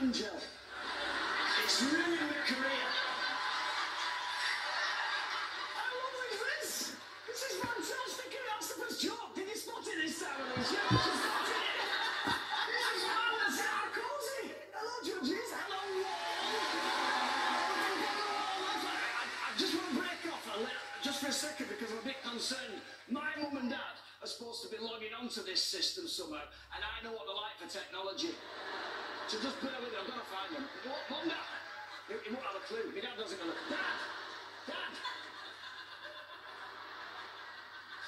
Angel. It's ruined my career. How lovely is this? This is fantastic. The first job. Did you spot it this time? Spotted it. This is. Hello. Hello. I, I just want to break off a little, just for a second because I'm a bit concerned. My mum and dad are supposed to be logging onto this system somehow, and I know what they're like for technology. So just bear with me, I've got to find them. What, mum, dad? He, he won't have a clue. My dad doesn't know. Dad! Dad!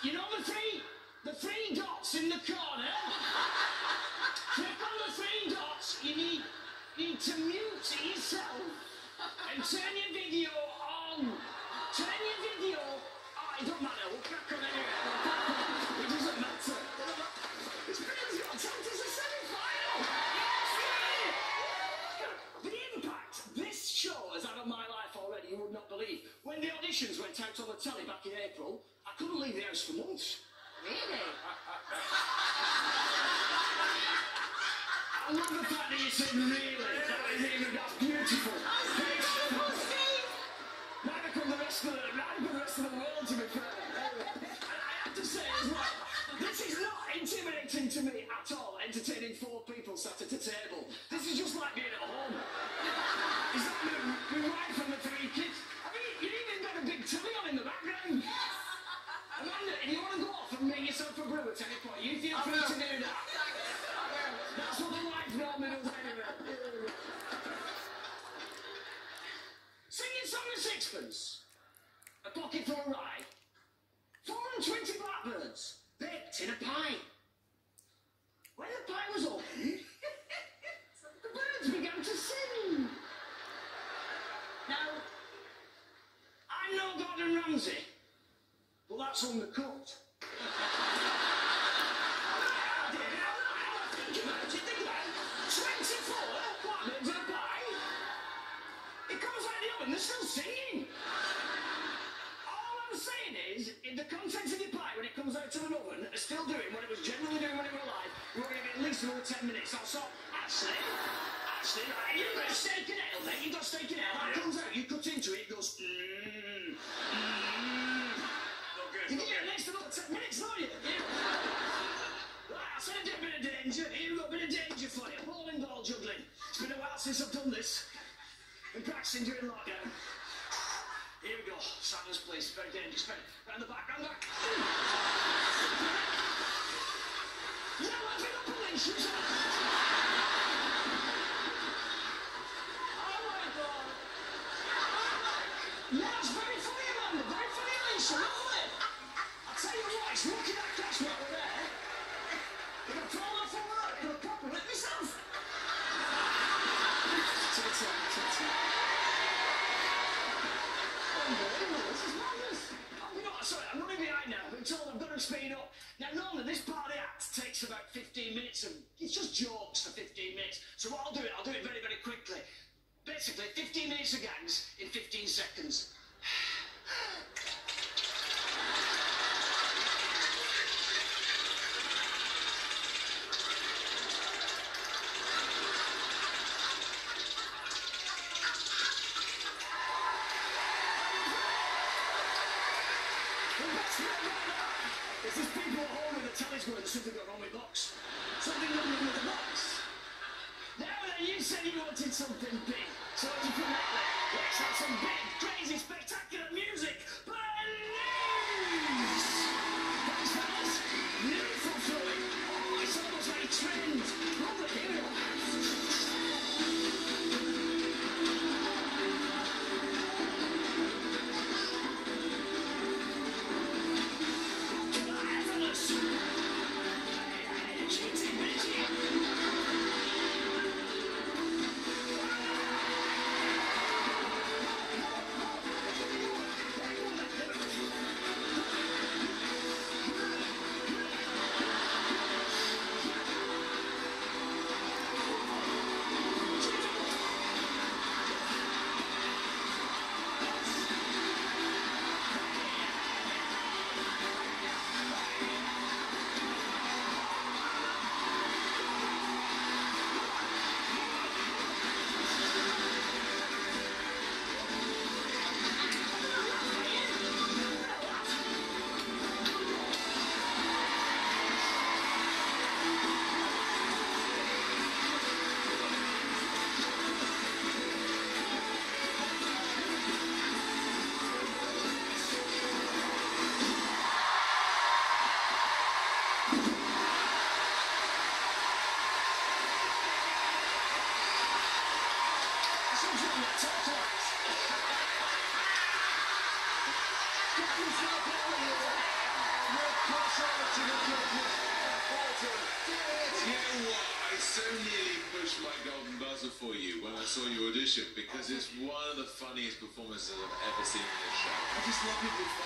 You know the three, the three dots in the corner? Click on the three dots. You need, need to mute yourself and turn your video on. Turn your video. Oh, it don't matter. When went out on the telly back in April, I couldn't leave the house for months. Really? I love the fact that you said really. That is even, that's beautiful. Neither can the rest of the, neither can the rest of the world, to be fair. And I have to say as well, this is not intimidating to me at all, entertaining four people sat at a table. This is just like being at home. Is that my, my wife and the three kids? I mean, you even got a big telly on in the background. Amanda, if you want to go off and at any point, you feel free to do that. That's what the wife normally does anyway. Singing song and sixpence. A pocket for a ride. Four and twenty blackbirds baked in a pie. When the pie was opened, the birds began to sing. Now, I'm no Gordon Ramsay, but that's on the undercooked. When it comes out of an oven, are still doing what it was generally doing when it was alive. We're going to get at least another 10 minutes. That's all. Actually, actually, right, you've got steak and ale, mate. You've got steak and ale. That comes out, you cut into it, it goes, mmm, mmm. Not good, You not get good. an extra little 10 minutes, don't you? Yeah. Right, I said a bit of danger. Here we go, a bit of danger for you. Bowling ball juggling. It's been a while since I've done this. Been practicing during lockdown. Here we go. Silence, please. Very dangerous. Very. Round the back, round the back. Now I've been up this part of the act takes about 15 minutes and it's just jokes for 15 minutes. So what I'll do it, I'll do it very, very quickly. Basically, 15 minutes of gags in 15 seconds. The best bit about that is there's people with the something got wrong with box. Something wrong with the box. Now then, you said you wanted something big. So what did you come up with? Let's have some big, so nearly pushed my golden buzzer for you when I saw your audition because it's one of the funniest performances I've ever seen in this show. I just love people.